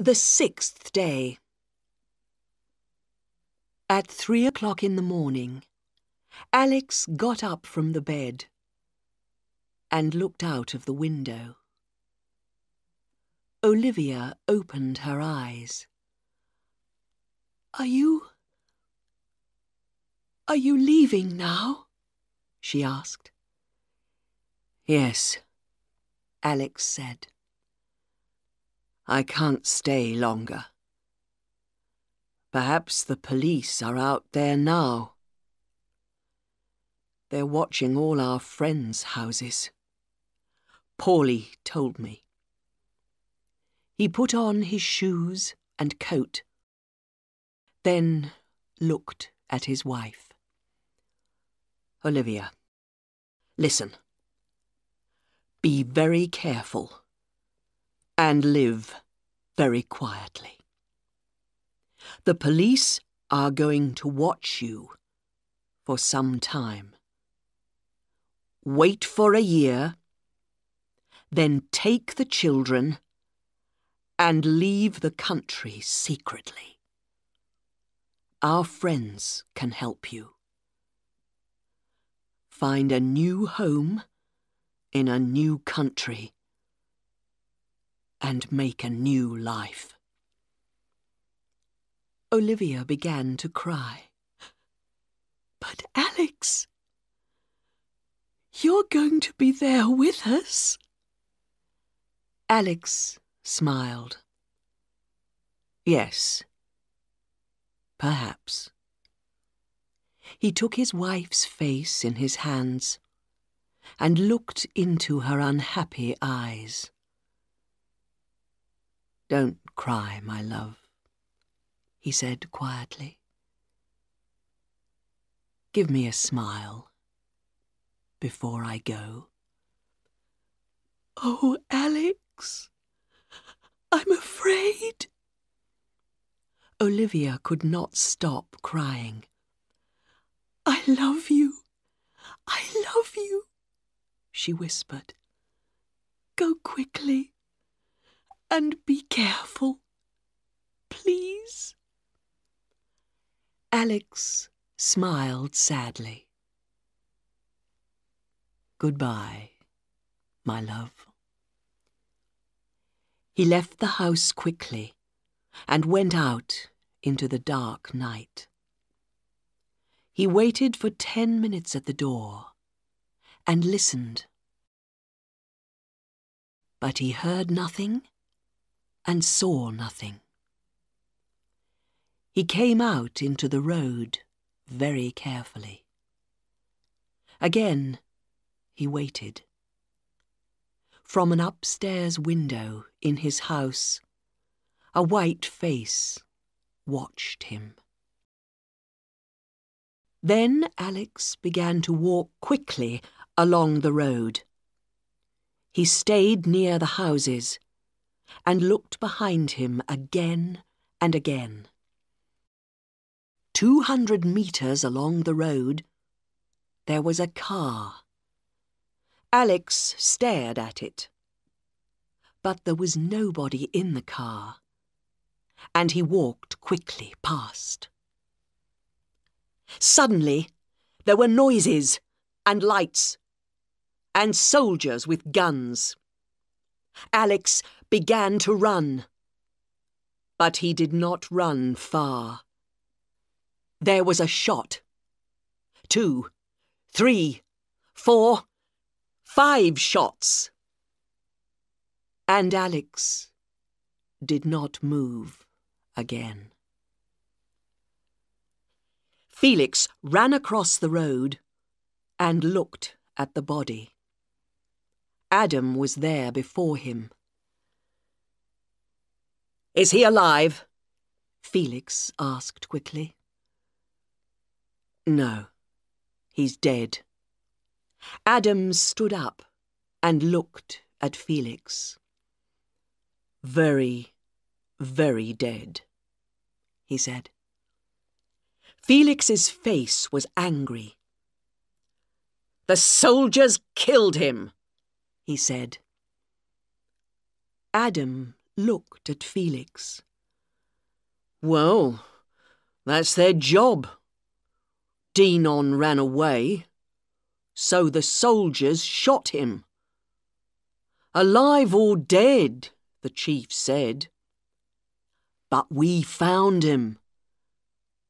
The sixth day. At three o'clock in the morning, Alex got up from the bed and looked out of the window. Olivia opened her eyes. Are you... Are you leaving now? she asked. Yes, Alex said. I can't stay longer. Perhaps the police are out there now. They're watching all our friends' houses. Paulie told me. He put on his shoes and coat, then looked at his wife. Olivia, listen. Be very careful and live very quietly. The police are going to watch you for some time. Wait for a year, then take the children and leave the country secretly. Our friends can help you. Find a new home in a new country and make a new life. Olivia began to cry. But Alex, you're going to be there with us. Alex smiled. Yes, perhaps. He took his wife's face in his hands and looked into her unhappy eyes. Don't cry, my love, he said quietly. Give me a smile before I go. Oh, Alex, I'm afraid. Olivia could not stop crying. I love you. I love you, she whispered. Go quickly. And be careful. Please. Alex smiled sadly. Goodbye, my love. He left the house quickly and went out into the dark night. He waited for ten minutes at the door and listened. But he heard nothing and saw nothing. He came out into the road very carefully. Again, he waited. From an upstairs window in his house, a white face watched him. Then Alex began to walk quickly along the road. He stayed near the houses and looked behind him again and again. Two hundred metres along the road, there was a car. Alex stared at it. But there was nobody in the car, and he walked quickly past. Suddenly, there were noises and lights, and soldiers with guns. Alex began to run. But he did not run far. There was a shot. Two, three, four, five shots. And Alex did not move again. Felix ran across the road and looked at the body. Adams was there before him. Is he alive? Felix asked quickly. No, he's dead. Adams stood up and looked at Felix. Very, very dead, he said. Felix's face was angry. The soldiers killed him, he said. Adam looked at Felix. Well, that's their job. Dinon ran away, so the soldiers shot him. Alive or dead, the chief said. But we found him.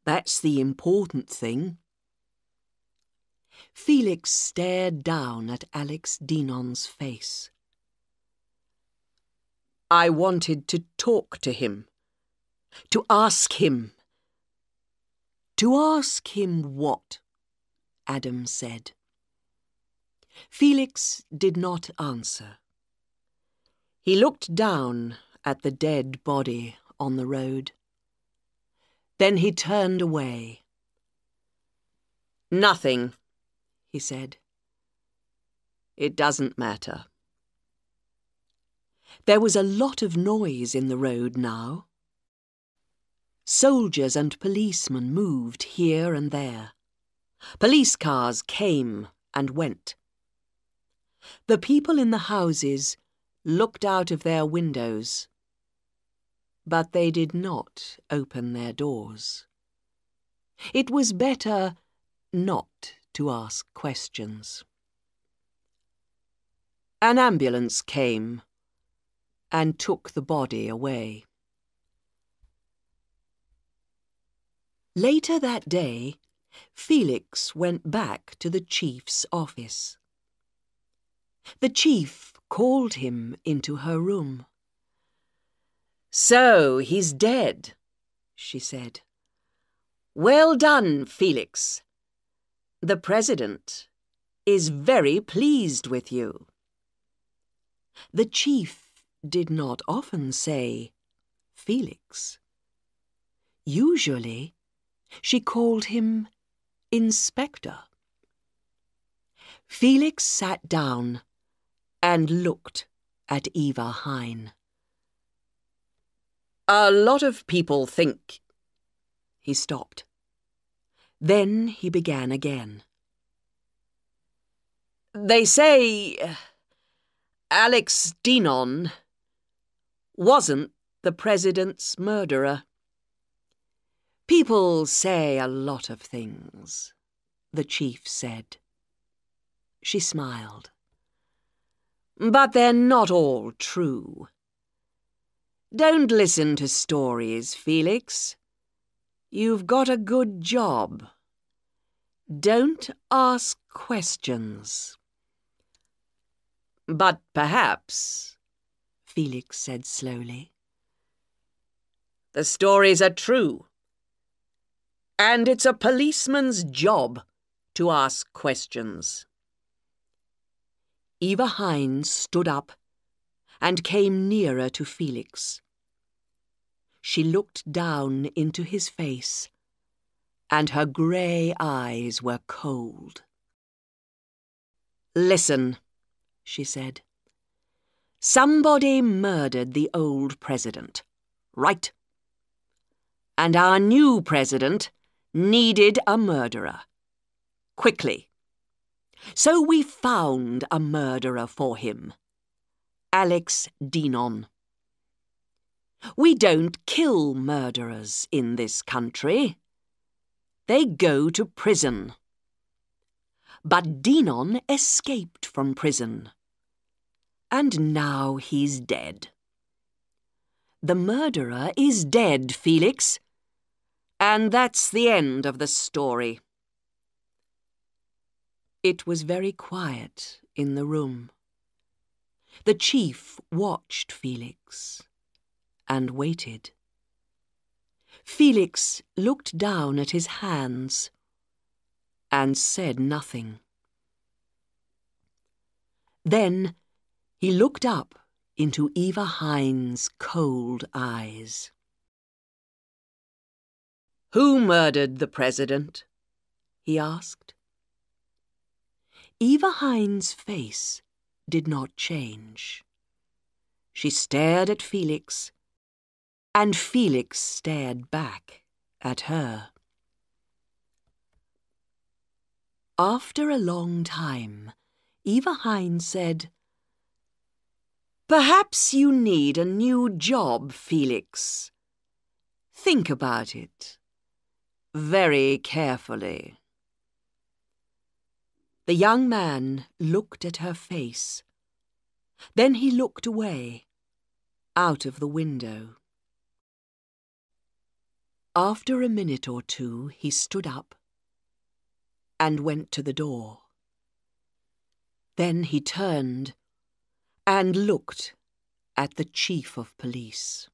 That's the important thing. Felix stared down at Alex Dinon's face. I wanted to talk to him, to ask him. To ask him what? Adams said. Felix did not answer. He looked down at the dead body on the road. Then he turned away. Nothing, he said. It doesn't matter. There was a lot of noise in the road now. Soldiers and policemen moved here and there. Police cars came and went. The people in the houses looked out of their windows, but they did not open their doors. It was better not to ask questions. An ambulance came and took the body away. Later that day, Felix went back to the chief's office. The chief called him into her room. So he's dead, she said. Well done, Felix. The President is very pleased with you. The chief did not often say, Felix. Usually, she called him Inspector. Felix sat down and looked at Eva Hines. A lot of people think... He stopped. Then he began again. They say uh, Alex Dinon wasn't the president's murderer. People say a lot of things, the chief said. She smiled. But they're not all true. Don't listen to stories, Felix. You've got a good job. Don't ask questions. But perhaps, Felix said slowly, the stories are true. And it's a policeman's job to ask questions. Eva Hines stood up and came nearer to Felix. She looked down into his face, and her grey eyes were cold. Listen, she said. Somebody murdered the old president, right? And our new president needed a murderer. Quickly. So we found a murderer for him. Alex Dinon. We don't kill murderers in this country. They go to prison. But Dinon escaped from prison. And now he's dead. The murderer is dead, Felix. And that's the end of the story. It was very quiet in the room. The chief watched Felix and waited. Felix looked down at his hands and said nothing. Then he looked up into Eva Hines' cold eyes. Who murdered the president? he asked. Eva Hines' face did not change. She stared at Felix, and Felix stared back at her. After a long time, Eva Hines said, Perhaps you need a new job, Felix. Think about it. Very carefully. The young man looked at her face. Then he looked away, out of the window. After a minute or two, he stood up and went to the door. Then he turned and looked at the chief of police.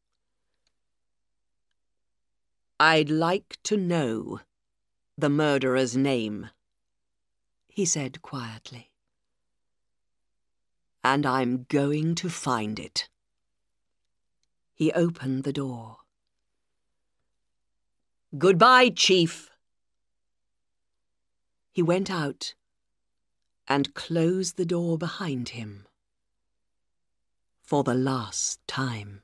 I'd like to know the murderer's name, he said quietly. And I'm going to find it. He opened the door. Goodbye, Chief. He went out and closed the door behind him for the last time.